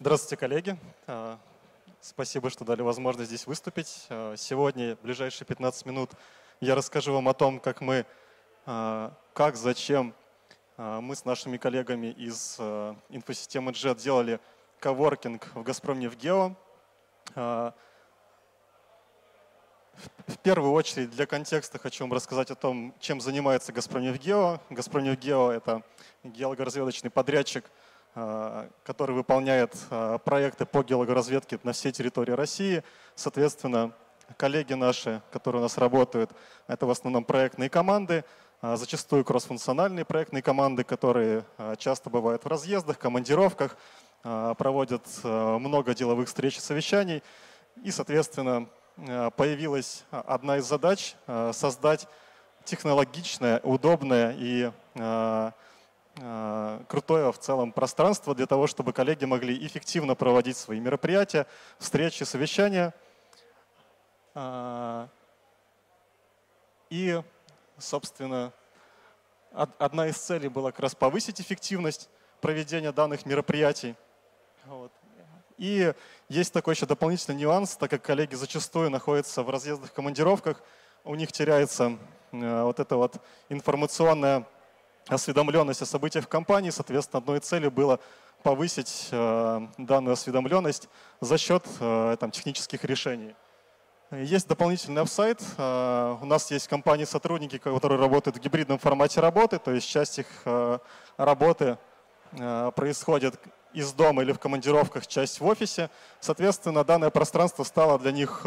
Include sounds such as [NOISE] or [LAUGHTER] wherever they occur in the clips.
Здравствуйте, коллеги. А, спасибо, что дали возможность здесь выступить. А, сегодня, в ближайшие 15 минут, я расскажу вам о том, как мы, а, как, зачем мы с нашими коллегами из инфосистемы JET делали коворкинг в «Газпром Нефтгео». В первую очередь для контекста хочу вам рассказать о том, чем занимается «Газпром Нефтгео». «Газпром Нефтгео» — это геологоразведочный подрядчик – который выполняет э, проекты по геологоразведке на всей территории России. Соответственно, коллеги наши, которые у нас работают, это в основном проектные команды, э, зачастую кроссфункциональные проектные команды, которые часто бывают в разъездах, командировках, проводят много деловых встреч и совещаний. И, соответственно, появилась одна из задач – создать технологичное, удобное и Э, крутое в целом пространство для того, чтобы коллеги могли эффективно проводить свои мероприятия, встречи, совещания. Э, и, собственно, одна из целей была как раз повысить эффективность проведения данных мероприятий. Вот. И есть такой еще дополнительный нюанс, так как коллеги зачастую находятся в разъездных командировках, у них теряется э, вот эта вот информационная осведомленность о событиях в компании. Соответственно, одной целью было повысить э, данную осведомленность за счет э, там, технических решений. Есть дополнительный офсайт. Э, у нас есть компании-сотрудники, которые работают в гибридном формате работы, то есть часть их работы происходит из дома или в командировках, часть в офисе. Соответственно, данное пространство стало для них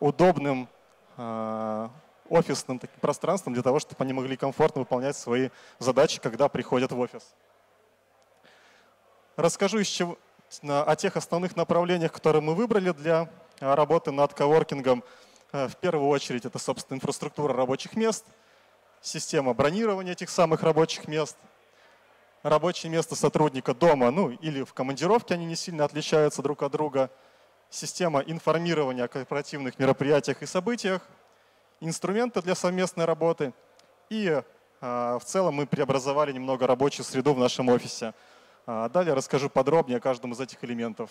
удобным офисным таким пространством для того, чтобы они могли комфортно выполнять свои задачи, когда приходят в офис. Расскажу еще о тех основных направлениях, которые мы выбрали для а, работы над коворкингом. Э, в первую очередь это, собственно, инфраструктура рабочих мест, система бронирования этих самых рабочих мест, рабочее место сотрудника дома, ну или в командировке они не сильно отличаются друг от друга, система информирования о корпоративных мероприятиях и событиях, инструменты для совместной работы. И а, в целом мы преобразовали немного рабочую среду в нашем офисе. А, далее расскажу подробнее о каждом из этих элементов.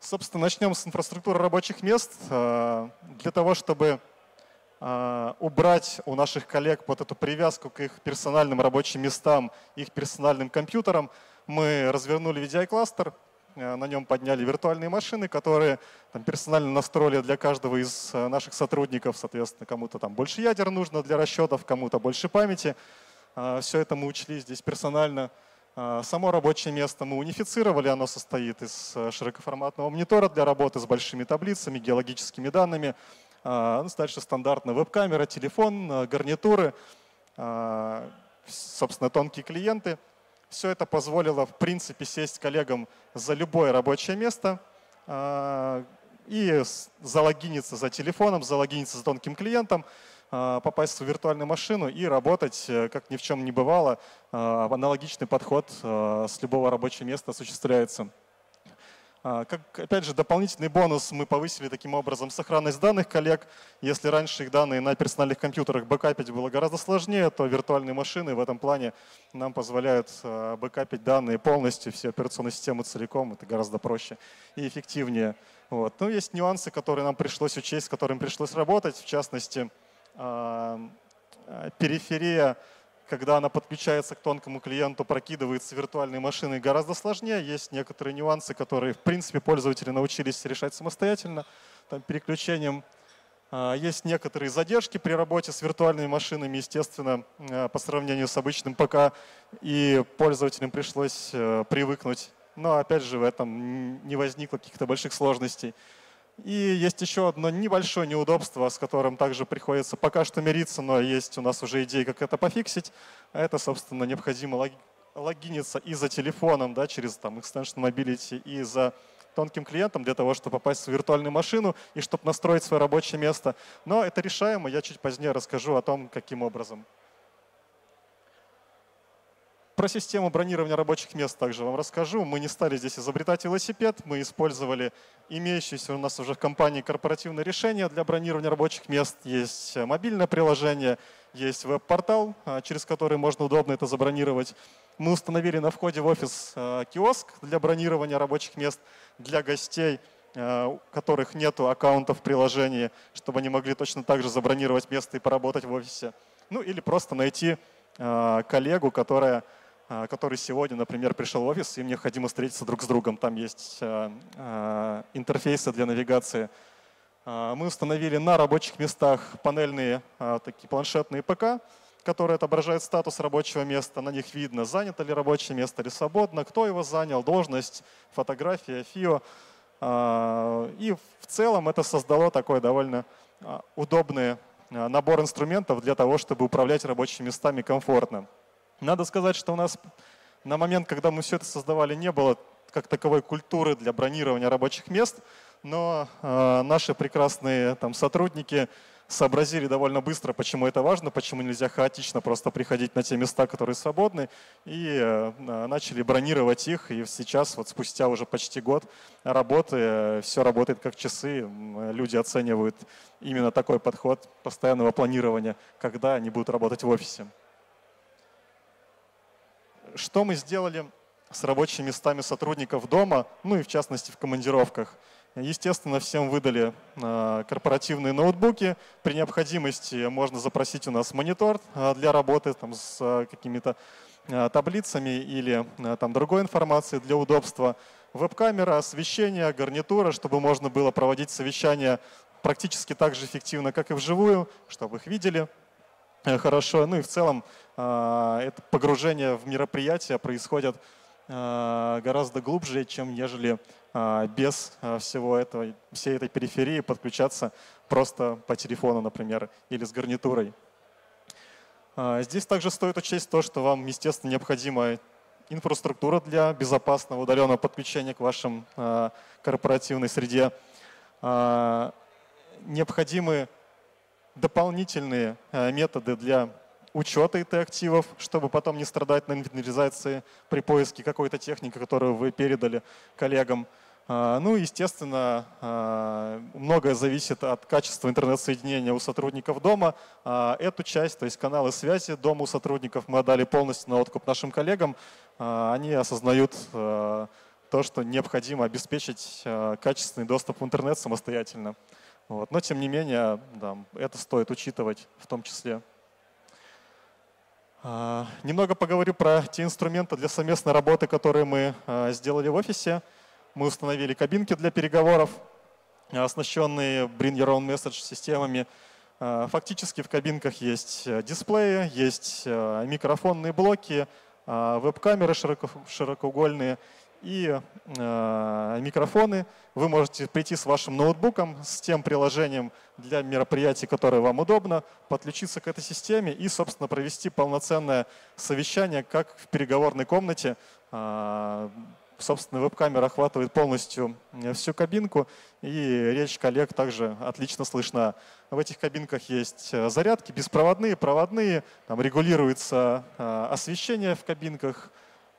Собственно, начнем с инфраструктуры рабочих мест. А, для того, чтобы убрать у наших коллег вот эту привязку к их персональным рабочим местам, их персональным компьютерам, мы развернули VDI-кластер, Э, на нем подняли виртуальные машины, которые там, персонально настроили для каждого из э, наших сотрудников. Соответственно, кому-то там больше ядер нужно для расчетов, кому-то больше памяти. Э, Все это мы учли здесь персонально. Само рабочее место мы унифицировали, оно состоит из широкоформатного монитора для работы с большими таблицами, геологическими данными. Ну, дальше стандартно веб-камера, телефон, гарнитуры, собственно, тонкие клиенты – все это позволило, в принципе, сесть коллегам за любое рабочее место а, и залогиниться за телефоном, залогиниться за тонким клиентом, а, попасть в виртуальную машину и работать, э, как ни в чем не бывало. А, аналогичный подход с любого рабочего места осуществляется. А, как, опять же, дополнительный бонус мы повысили таким образом сохранность данных коллег. Если раньше их данные на персональных компьютерах бэкапить было гораздо сложнее, то виртуальные машины в этом плане нам позволяют а, бэкапить данные полностью, все операционные системы целиком. Это гораздо проще и эффективнее. Вот. Но есть нюансы, которые нам пришлось учесть, с которыми пришлось работать. В частности, а, периферия когда она подключается к тонкому клиенту, прокидывается виртуальной машиной гораздо сложнее. Есть некоторые нюансы, которые, в принципе, пользователи научились решать самостоятельно, там, переключением. А, есть некоторые задержки при работе с виртуальными машинами, естественно, а, по сравнению с обычным ПК, и пользователям пришлось э, привыкнуть. Но, опять же, в этом не возникло каких-то больших сложностей. И есть еще одно небольшое неудобство, с которым также приходится пока что мириться, но есть у нас уже идеи, как это пофиксить. Это, собственно, необходимо логиниться и за телефоном, да, через там, Extension Mobility, и за тонким клиентом для того, чтобы попасть в виртуальную машину и чтобы настроить свое рабочее место. Но это решаемо, я чуть позднее расскажу о том, каким образом. Про систему бронирования рабочих мест также вам расскажу. Мы не стали здесь изобретать велосипед, мы использовали имеющиеся у нас уже в компании корпоративные решения для бронирования рабочих мест. Есть мобильное приложение, есть веб-портал, через который можно удобно это забронировать. Мы установили на входе в офис киоск для бронирования рабочих мест для гостей, у которых нет аккаунтов в приложении, чтобы они могли точно так же забронировать место и поработать в офисе. Ну или просто найти коллегу, которая который сегодня, например, пришел в офис, им необходимо встретиться друг с другом. Там есть а, а, интерфейсы для навигации. Мы установили на рабочих местах панельные такие планшетные ПК, которые отображают статус рабочего места. На них видно, занято ли рабочее место или свободно, кто его занял, должность, фотография, ФИО. И в целом это создало такой довольно удобный набор инструментов для того, чтобы управлять рабочими местами комфортно. Надо сказать, что у нас на момент, когда мы все это создавали, не было как таковой культуры для бронирования рабочих мест, но э, наши прекрасные там, сотрудники сообразили довольно быстро, почему это важно, почему нельзя хаотично просто приходить на те места, которые свободны, и э, начали бронировать их. И сейчас, вот спустя уже почти год работы, э, все работает как часы. Люди оценивают именно такой подход постоянного планирования, когда они будут работать в офисе. Что мы сделали с рабочими местами сотрудников дома, ну и в частности в командировках? Естественно, всем выдали а, корпоративные ноутбуки. При необходимости можно запросить у нас монитор а, для работы там, с а, какими-то таблицами или там, другой информацией для удобства. Веб-камера, освещение, гарнитура, чтобы можно было проводить совещания практически так же эффективно, как и вживую, чтобы их видели э, хорошо. Ну и в целом это погружение в мероприятие происходит а, гораздо глубже, чем ежели а, без всего этого, всей этой периферии подключаться просто по телефону, например, или с гарнитурой. Здесь также стоит учесть то, что вам, естественно, необходима инфраструктура для безопасного удаленного подключения к вашим корпоративной среде. Необходимы дополнительные методы для учета IT-активов, чтобы потом не страдать на инвентаризации при поиске какой-то техники, которую вы передали коллегам. А, ну, естественно, а, многое зависит от качества интернет-соединения у сотрудников дома. А, эту часть, то есть каналы связи дома у сотрудников мы отдали полностью на откуп нашим коллегам. Они осознают то, что необходимо обеспечить качественный доступ в интернет самостоятельно. Вот. Но, тем не менее, да, это стоит учитывать в том числе. А, немного поговорю про те инструменты для совместной работы, которые мы а, сделали в офисе. Мы установили кабинки для переговоров, а, оснащенные Bring Your Own Message системами. Фактически в кабинках есть э, дисплеи, есть микрофонные блоки, веб-камеры широкоугольные и э, микрофоны. Вы можете прийти с вашим ноутбуком, с тем приложением для мероприятий, которое вам удобно, подключиться к этой системе и, собственно, провести полноценное совещание, как в переговорной комнате. Э, собственно, веб-камера охватывает полностью э, всю кабинку, и речь коллег также отлично слышна. В этих кабинках есть э, зарядки, беспроводные, проводные, там регулируется э, освещение в кабинках,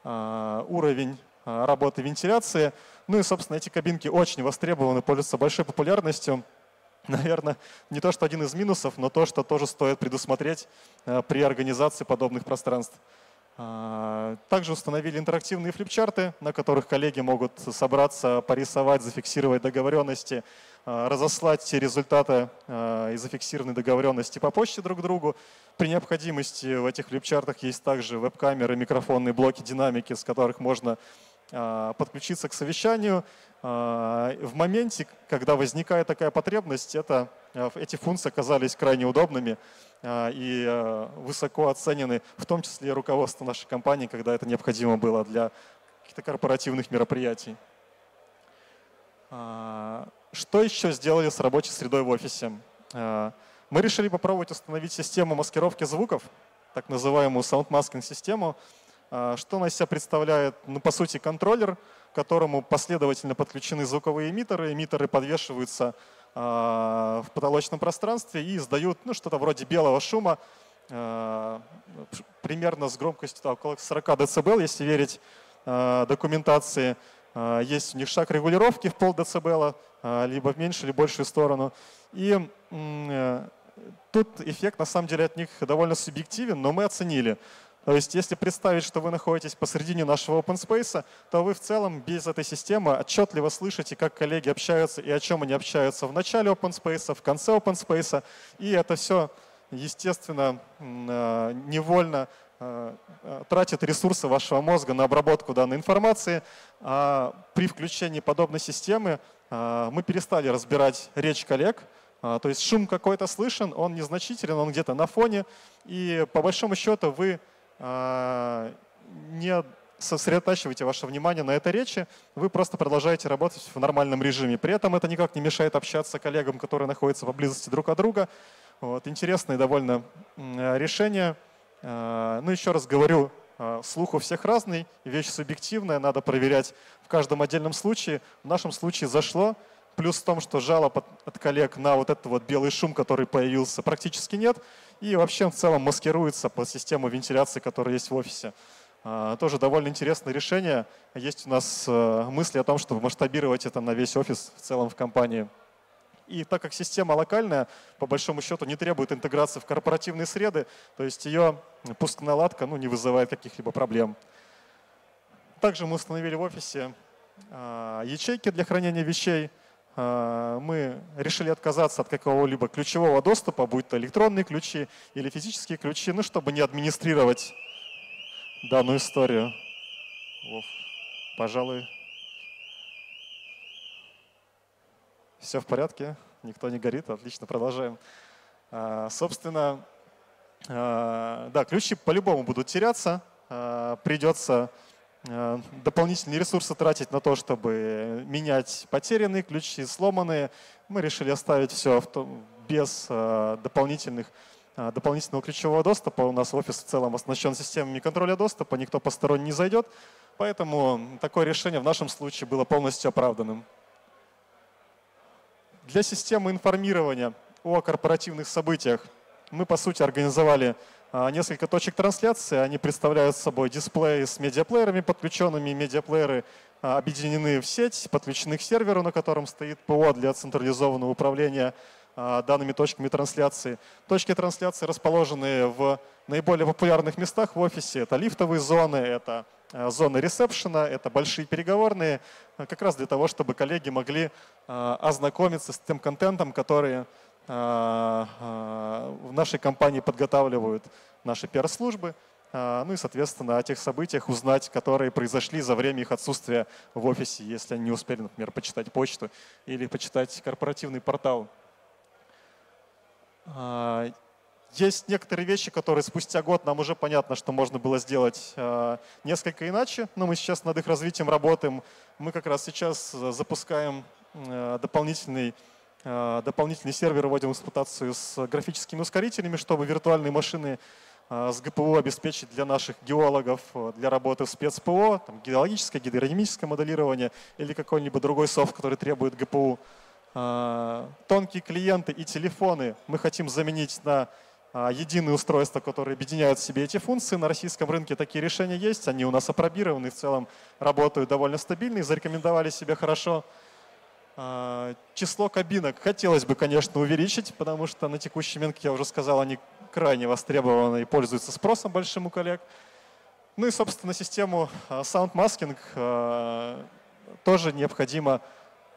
уровень работы вентиляции. Ну и, собственно, эти кабинки очень востребованы, пользуются большой популярностью. [LAUGHS] Наверное, не то, что один из минусов, но то, что тоже стоит предусмотреть а, при организации подобных пространств. А, также установили интерактивные флипчарты, на которых коллеги могут собраться, порисовать, зафиксировать договоренности, разослать те результаты из зафиксированной договоренности по почте друг другу. При необходимости в этих флипчартах есть также веб-камеры, микрофонные блоки, динамики, с которых можно подключиться к совещанию. А, в моменте, когда возникает такая потребность, это, а, эти функции оказались крайне удобными и высоко оценены, в том числе и руководство нашей компании, когда это необходимо было для каких-то корпоративных мероприятий. Что еще сделали с рабочей средой в офисе? Мы решили попробовать установить систему маскировки звуков, так называемую sound систему, а, что она из себя представляет? Ну, по сути, контроллер, к которому последовательно подключены звуковые эмиттеры. Эмиттеры подвешиваются а, в потолочном пространстве и издают ну, что-то вроде белого шума, а, примерно с громкостью да, около 40 дБ, если верить документации. Есть у них шаг регулировки в пол дБ, либо в меньшую или большую сторону. И тут эффект на самом деле от них довольно субъективен, но мы оценили. То есть если представить, что вы находитесь посредине нашего open space, то вы в целом без этой системы отчетливо слышите, как коллеги общаются и о чем они общаются в начале open space, в конце open space. И это все, естественно, э, невольно э, э, тратит ресурсы вашего мозга на обработку данной информации. А при включении подобной системы мы перестали разбирать речь коллег, то есть шум какой-то слышен, он незначителен, он где-то на фоне. И по большому счету вы а, не сосредотачивайте ваше внимание на этой речи, вы просто продолжаете работать в нормальном режиме. При этом это никак не мешает общаться коллегам, которые находятся поблизости друг от друга. Вот, интересное довольно решение. А, ну, еще раз говорю, а, слух у всех разный, вещь субъективная, надо проверять в каждом отдельном случае. В нашем случае зашло. Плюс в том, что жалоб от коллег на вот этот вот белый шум, который появился, практически нет. И вообще в целом маскируется под систему вентиляции, которая есть в офисе. А, тоже довольно интересное решение. Есть у нас э, мысли о том, чтобы масштабировать это на весь офис в целом в компании. И так как система локальная, по большому счету не требует интеграции в корпоративные среды, то есть ее пуск-наладка ну, не вызывает каких-либо проблем. Также мы установили в офисе а, ячейки для хранения вещей – мы решили отказаться от какого-либо ключевого доступа, будь то электронные ключи или физические ключи, ну, чтобы не администрировать данную историю. Вов, пожалуй, все в порядке, никто не горит, отлично, продолжаем. А, собственно, а, да, ключи по-любому будут теряться, придется Э, дополнительные ресурсы тратить на то, чтобы менять потерянные ключи, сломанные. Мы решили оставить все без э, дополнительных э, дополнительного ключевого доступа. У нас офис в целом оснащен системами контроля доступа, никто посторонний не зайдет. Поэтому такое решение в нашем случае было полностью оправданным. Для системы информирования о корпоративных событиях мы, по сути, организовали несколько точек трансляции. Они представляют собой дисплеи с медиаплеерами подключенными. Медиаплееры а, объединены в сеть, подключены к серверу, на котором стоит ПО для централизованного управления а, данными точками трансляции. Точки трансляции расположены в наиболее популярных местах в офисе. Это лифтовые зоны, это зоны ресепшена, это большие переговорные, как раз для того, чтобы коллеги могли ознакомиться с тем контентом, который а, а, в нашей компании подготавливают наши пиар-службы, а, ну и, соответственно, о тех событиях узнать, которые произошли за время их отсутствия в офисе, если они не успели, например, почитать почту или почитать корпоративный портал. Есть некоторые вещи, которые спустя год нам уже понятно, что можно было сделать несколько иначе, но мы сейчас над их развитием работаем. Мы как раз сейчас запускаем дополнительный дополнительный сервер вводим в эксплуатацию с графическими ускорителями, чтобы виртуальные машины э, с ГПУ обеспечить для наших геологов э, для работы в спецПО, там, геологическое, гидродинамическое моделирование или какой-либо другой софт, который требует ГПУ. Тонкие клиенты и телефоны мы хотим заменить на единые устройства, которые объединяют в себе эти функции. На российском рынке такие решения есть, они у нас опробированы, в целом работают довольно стабильно и зарекомендовали себя хорошо. А, число кабинок хотелось бы, конечно, увеличить, потому что на текущий момент, как я уже сказал, они крайне востребованы и пользуются спросом большим у коллег. Ну и, собственно, систему а, Sound Masking а, тоже необходимо,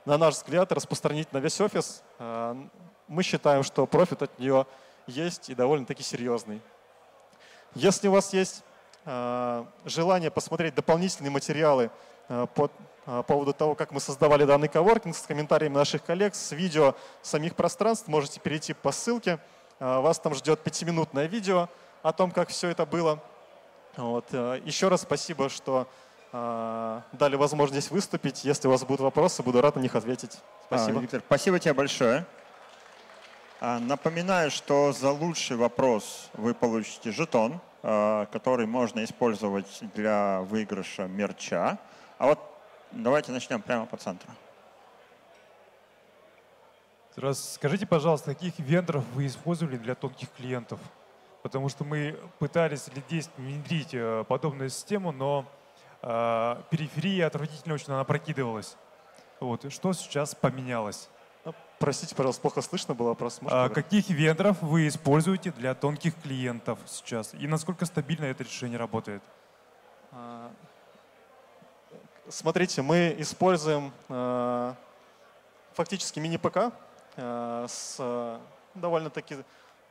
на наш взгляд, распространить на весь офис. Мы считаем, что профит от нее есть и довольно-таки серьезный. Если у вас есть желание посмотреть дополнительные материалы по поводу того, как мы создавали данный коворкинг, с комментариями наших коллег, с видео самих пространств. Можете перейти по ссылке. А, вас там ждет пятиминутное видео о том, как все это было. Вот. Э, еще раз спасибо, что а, дали возможность выступить. Если у вас будут вопросы, буду рад на них ответить. Спасибо. А, Виктор, спасибо тебе большое. Напоминаю, что за лучший вопрос вы получите жетон, который можно использовать для выигрыша мерча. А вот давайте начнем прямо по центру. Скажите, пожалуйста, каких вендоров вы использовали для тонких клиентов? Потому что мы пытались лет 10 внедрить э, подобную систему, но периферия отвратительно очень она прокидывалась. Вот. Что сейчас поменялось? Ну, Простите, пожалуйста, плохо слышно было вопрос. А каких вендоров вы используете для тонких клиентов сейчас? И насколько стабильно это решение работает? Смотрите, мы используем э, фактически мини-ПК э, с довольно-таки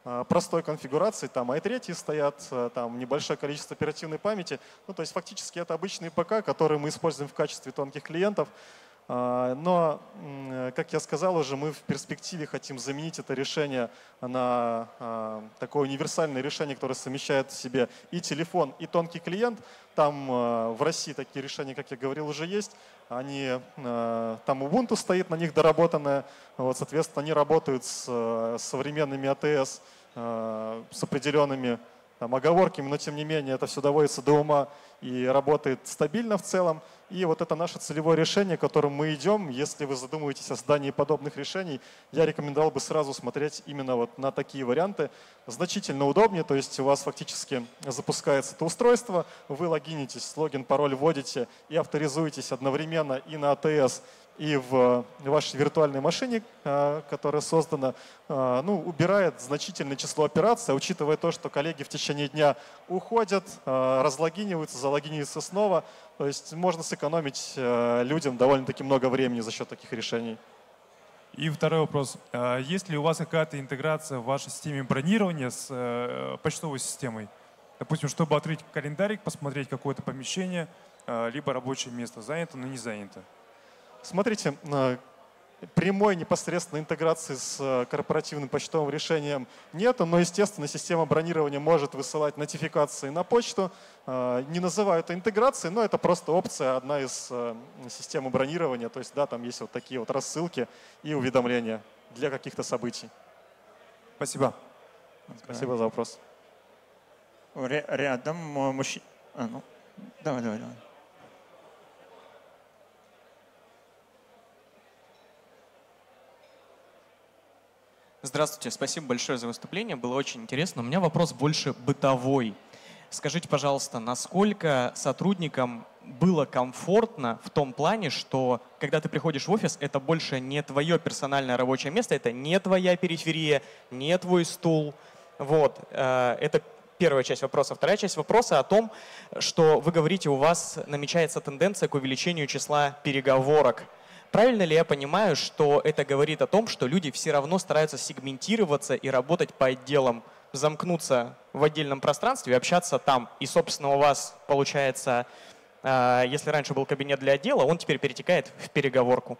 э, простой конфигурацией. Там i3 стоят, там небольшое количество оперативной памяти. Ну, то есть фактически это обычный ПК, который мы используем в качестве тонких клиентов. А, но, как я сказал уже, мы в перспективе хотим заменить это решение на а, такое универсальное решение, которое совмещает в себе и телефон, и тонкий клиент. Там а, в России такие решения, как я говорил, уже есть. Они, там Ubuntu стоит на них доработанное. Вот, соответственно, они работают с современными ATS, с определенными там, оговорками, но тем не менее это все доводится до ума и работает стабильно в целом. И вот это наше целевое решение, к которому мы идем. Если вы задумываетесь о создании подобных решений, я рекомендовал бы сразу смотреть именно вот на такие варианты. Значительно удобнее, то есть у вас фактически запускается это устройство, вы логинитесь, логин, пароль вводите и авторизуетесь одновременно и на АТС, и в вашей виртуальной машине, а, которая создана, а, ну, убирает значительное число операций, учитывая то, что коллеги в течение дня уходят, а, разлогиниваются, залогиниваются снова. То есть можно сэкономить людям довольно-таки много времени за счет таких решений. И второй вопрос. Есть ли у вас какая-то интеграция в вашей системе бронирования с э, почтовой системой? Допустим, чтобы открыть календарик, посмотреть какое-то помещение, либо рабочее место занято, но не занято. Смотрите, э, прямой непосредственной интеграции с э, корпоративным почтовым решением нету, но, естественно, система бронирования может высылать нотификации на почту. Э, не называю это интеграцией, но это просто опция, одна из систем бронирования. То есть, да, там есть вот такие вот рассылки и уведомления для каких-то событий. Спасибо. Спасибо за вопрос. Рядом мужчина. А, ну, давай, давай, давай. Здравствуйте, спасибо большое за выступление, было очень интересно. У меня вопрос больше бытовой. Скажите, пожалуйста, насколько сотрудникам было комфортно в том плане, что когда ты приходишь в офис, это больше не твое персональное рабочее место, это не твоя периферия, не твой стул. Вот, э, это первая часть вопроса. Вторая часть вопроса о том, что вы говорите, у вас намечается тенденция к увеличению числа переговорок Правильно ли я понимаю, что это говорит о том, что люди все равно стараются сегментироваться и работать по отделам, замкнуться в отдельном пространстве общаться там? И, собственно, у вас получается, а, если раньше был кабинет для отдела, он теперь перетекает в переговорку.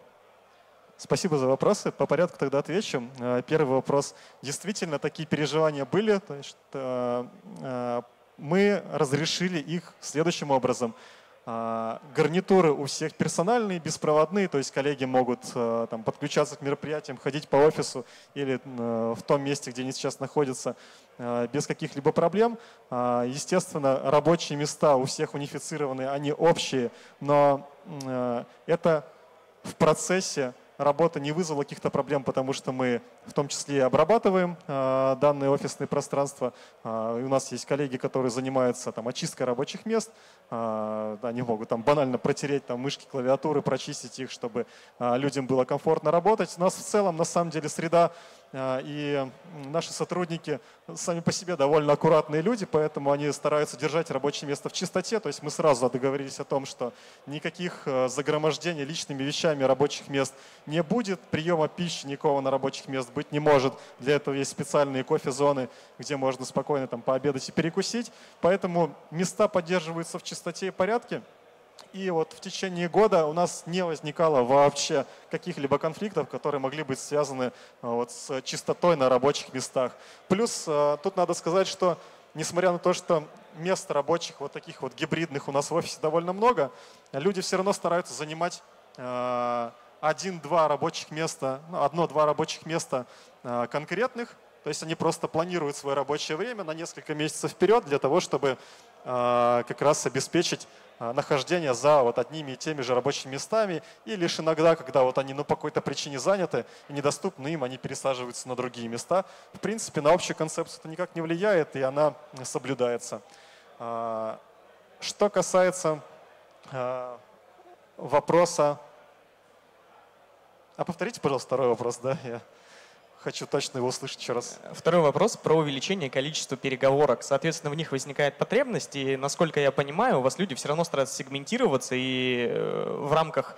Спасибо за вопросы. По порядку тогда отвечу. А, первый вопрос. Действительно, такие переживания были. То есть, а, мы разрешили их следующим образом. А, гарнитуры у всех персональные, беспроводные, то есть коллеги могут а, там, подключаться к мероприятиям, ходить по офису или а, в том месте, где они сейчас находятся, без каких-либо проблем. Естественно, рабочие места у всех унифицированы, они общие, но это в процессе работа не вызвала каких-то проблем, потому что мы в том числе обрабатываем э, данные офисные пространства. Э, у нас есть коллеги, которые занимаются там, очисткой рабочих мест. Э, они могут там банально протереть там, мышки, клавиатуры, прочистить их, чтобы э, людям было комфортно работать. У нас в целом, на самом деле, среда и наши сотрудники сами по себе довольно аккуратные люди, поэтому они стараются держать рабочее место в чистоте. То есть мы сразу договорились о том, что никаких э, загромождений личными вещами рабочих мест не будет. Приема пищи никого на рабочих мест быть не может. Для этого есть специальные кофе-зоны, где можно спокойно там пообедать и перекусить. Поэтому места поддерживаются в чистоте и порядке. И вот в течение года у нас не возникало вообще каких-либо конфликтов, которые могли быть связаны э, вот с чистотой на рабочих местах. Плюс э, тут надо сказать, что несмотря на то, что мест рабочих вот таких вот гибридных у нас в офисе довольно много, люди все равно стараются занимать э, один-два рабочих места, ну, одно-два рабочих места конкретных, то есть они просто планируют свое рабочее время на несколько месяцев вперед для того, чтобы как раз обеспечить а, нахождение за вот одними и теми же рабочими местами, и лишь иногда, когда вот они ну, по какой-то причине заняты и недоступны им, они пересаживаются на другие места. В принципе, на общую концепцию это никак не влияет, и она соблюдается. А, что касается а, вопроса А повторите, пожалуйста, второй вопрос, да? Я хочу точно его услышать еще раз. Второй вопрос про увеличение количества переговорок. Соответственно, в них возникает потребность, и, насколько я понимаю, у вас люди все равно стараются сегментироваться и э, в рамках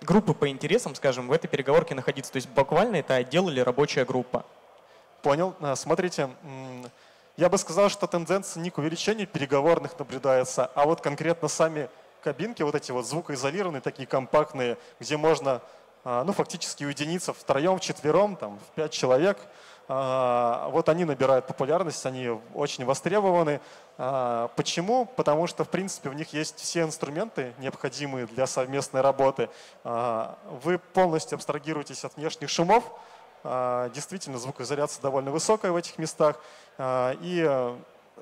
группы по интересам, скажем, в этой переговорке находиться. То есть буквально это отдел или рабочая группа. Понял. А, смотрите, я бы сказал, что тенденция не к увеличению переговорных наблюдается, а вот конкретно сами кабинки, вот эти вот звукоизолированные, такие компактные, где можно ну, фактически уединиться втроем, вчетвером, там, в пять человек. А, вот они набирают популярность, они очень востребованы. Почему? Потому что, в принципе, в них есть все инструменты, необходимые для совместной работы. Вы полностью абстрагируетесь от внешних шумов, а, действительно, звукоизоляция довольно высокая в этих местах. А, и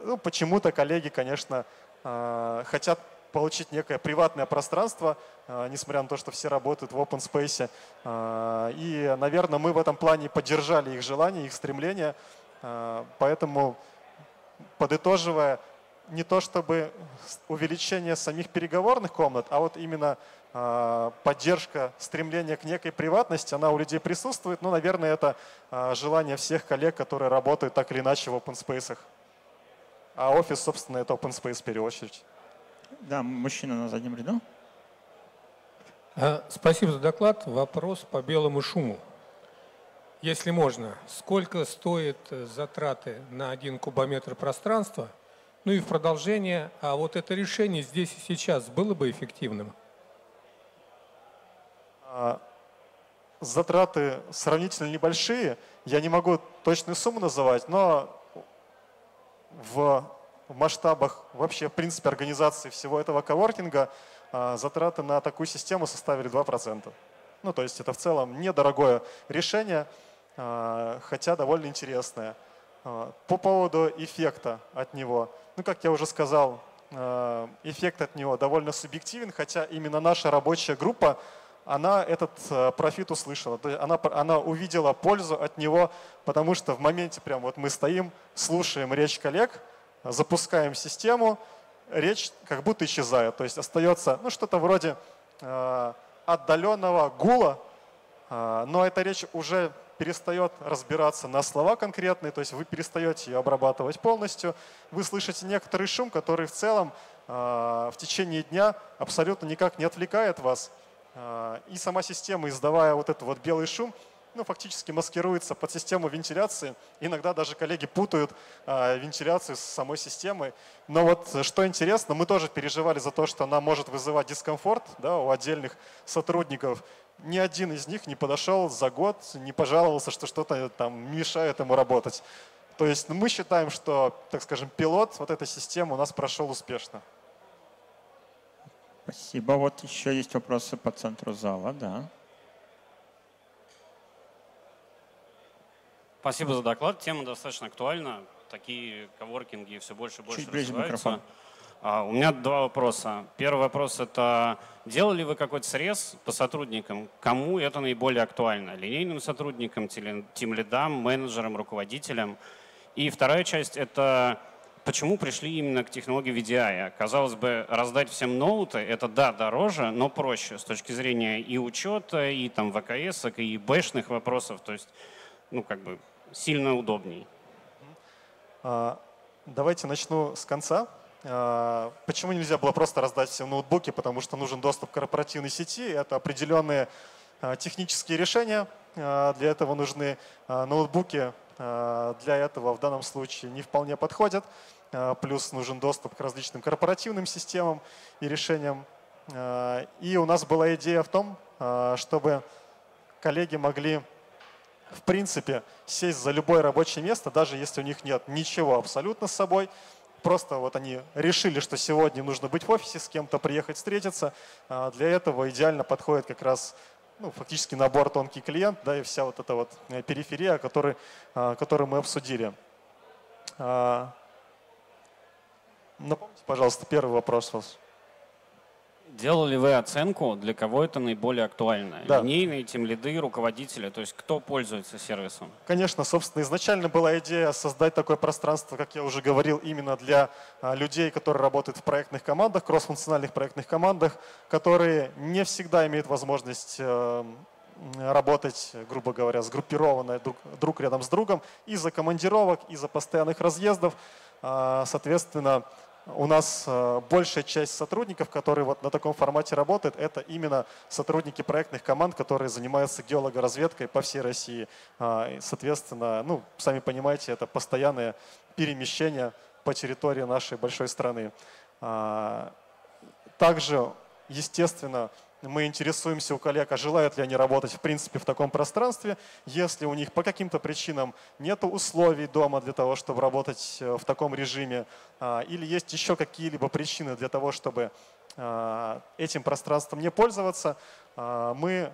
ну, почему-то коллеги, конечно, а, хотят получить некое приватное пространство, несмотря на то, что все работают в open space. И, наверное, мы в этом плане поддержали их желание, их стремление. Поэтому, подытоживая, не то чтобы увеличение самих переговорных комнат, а вот именно поддержка, стремление к некой приватности, она у людей присутствует. Но, наверное, это желание всех коллег, которые работают так или иначе в open space. А офис, собственно, это open space в первую очередь. Да, мужчина на заднем ряду. А, спасибо за доклад. Вопрос по белому шуму. Если можно, сколько стоит э, затраты на один кубометр пространства? Ну и в продолжение, а вот это решение здесь и сейчас было бы эффективным? А, затраты сравнительно небольшие. Я не могу точную сумму называть, но в масштабах вообще, в принципе, организации всего этого коворкинга а, затраты на такую систему составили 2%. Ну, то есть это в целом недорогое решение, а, хотя довольно интересное. По поводу эффекта от него. Ну, как я уже сказал, эффект от него довольно субъективен, хотя именно наша рабочая группа она этот профит услышала. Она, она увидела пользу от него, потому что в моменте прям вот мы стоим, слушаем речь коллег, запускаем систему, речь как будто исчезает. То есть остается ну, что-то вроде э, отдаленного гула, э, но эта речь уже перестает разбираться на слова конкретные, то есть вы перестаете ее обрабатывать полностью, вы слышите некоторый шум, который в целом э, в течение дня абсолютно никак не отвлекает вас, а, и сама система, издавая вот этот вот белый шум, ну, фактически маскируется под систему вентиляции. Иногда даже коллеги путают а, вентиляцию с самой системой. Но вот что интересно, мы тоже переживали за то, что она может вызывать дискомфорт да, у отдельных сотрудников. Ни один из них не подошел за год, не пожаловался, что что-то там мешает ему работать. То есть мы считаем, что, так скажем, пилот вот этой системы у нас прошел успешно. Спасибо. Вот еще есть вопросы по центру зала, да. Спасибо за доклад. Тема достаточно актуальна. Такие коворкинги все больше и больше Чуть ближе развиваются. Микрофон. А, у меня два вопроса. Первый вопрос – это делали вы какой-то срез по сотрудникам? Кому это наиболее актуально? Линейным сотрудникам, тим-лидам, менеджерам, руководителям? И вторая часть – это почему пришли именно к технологии VDI? Казалось бы, раздать всем ноуты – это, да, дороже, но проще с точки зрения и учета, и там ВКС, и бэшных вопросов. То есть, ну, как бы, сильно удобней. А, давайте начну с конца. А, почему нельзя было просто раздать все ноутбуки? Потому что нужен доступ к корпоративной сети. Это определенные а, технические решения. Для этого нужны ноутбуки. Для этого в данном случае не вполне подходят. Плюс нужен доступ к различным корпоративным системам и решениям. И у нас была идея в том, чтобы коллеги могли в принципе сесть за любое рабочее место, даже если у них нет ничего абсолютно с собой, просто вот они решили, что сегодня нужно быть в офисе, с кем-то приехать встретиться. Для этого идеально подходит как раз ну, фактически набор тонкий клиент, да, и вся вот эта вот э, периферия, который, которую мы обсудили. Напомните, пожалуйста, первый вопрос у вас. Делали вы оценку, для кого это наиболее актуально? Да. Линейные, тем лиды, руководители, то есть кто пользуется сервисом? Конечно, собственно, изначально была идея создать такое пространство, как я уже говорил, именно для а, людей, которые работают в проектных командах, кроссфункциональных проектных командах, которые не всегда имеют возможность э, работать, грубо говоря, сгруппированно друг, друг рядом с другом из-за командировок, из-за постоянных разъездов. Соответственно, у нас э, большая часть сотрудников, которые вот на таком формате работают, это именно сотрудники проектных команд, которые занимаются геологоразведкой по всей России. А, соответственно, ну, сами понимаете, это постоянное перемещение по территории нашей большой страны. А, также, естественно, мы интересуемся у коллег, а желают ли они работать в принципе в таком пространстве. Если у них по каким-то причинам нет условий дома для того, чтобы работать э, в таком режиме, а, или есть еще какие-либо причины для того, чтобы а, этим пространством не пользоваться, а, мы,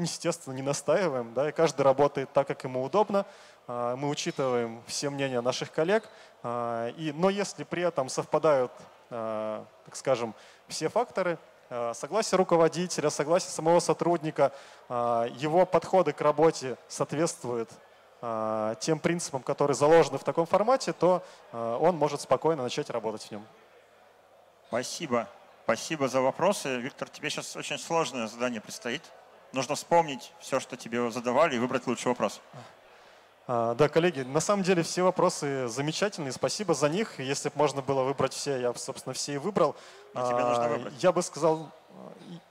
естественно, не настаиваем, да, и каждый работает так, как ему удобно. Мы учитываем все мнения наших коллег, и, но если при этом совпадают, так скажем, все факторы, Э, согласие руководителя, согласие самого сотрудника, э, его подходы к работе соответствуют э, тем принципам, которые заложены в таком формате, то он может спокойно начать работать в нем. Спасибо. Спасибо за вопросы. Виктор, тебе сейчас очень сложное задание предстоит. Нужно вспомнить все, что тебе задавали, и выбрать лучший вопрос. А, да, коллеги, на самом деле все вопросы замечательные, спасибо за них. Если бы можно было выбрать все, я бы, собственно, все и выбрал. Но тебе нужно а, выбрать. Я бы сказал,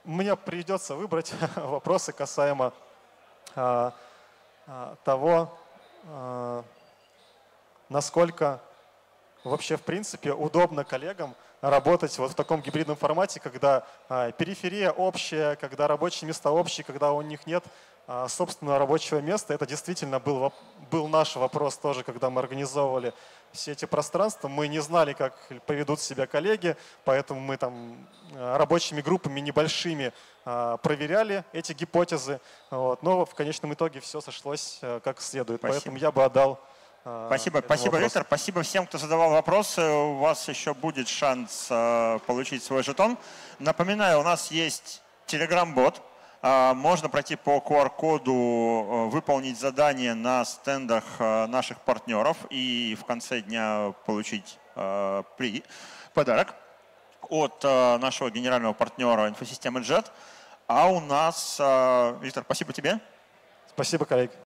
мне придется выбрать [LAUGHS] вопросы касаемо а, того, насколько вообще, в принципе, удобно коллегам работать вот в таком гибридном формате, когда периферия общая, когда рабочие места общие, когда у них нет а, собственного рабочего места. Это действительно был, был наш вопрос тоже, когда мы организовывали все эти пространства. Мы не знали, как поведут себя коллеги, поэтому мы там а, рабочими группами небольшими а, проверяли эти гипотезы. Вот. Но в конечном итоге все сошлось как следует. Спасибо. Поэтому я бы отдал Спасибо, спасибо, вопрос. Виктор. Спасибо всем, кто задавал вопросы. У вас еще будет шанс получить свой жетон. Напоминаю, у нас есть Telegram-бот, а, можно пройти по QR-коду, э, выполнить задание на стендах э, наших партнеров и в конце дня получить э, при подарок от нашего генерального партнера инфосистемы JET. А у нас, Виктор, спасибо тебе. Спасибо, коллеги.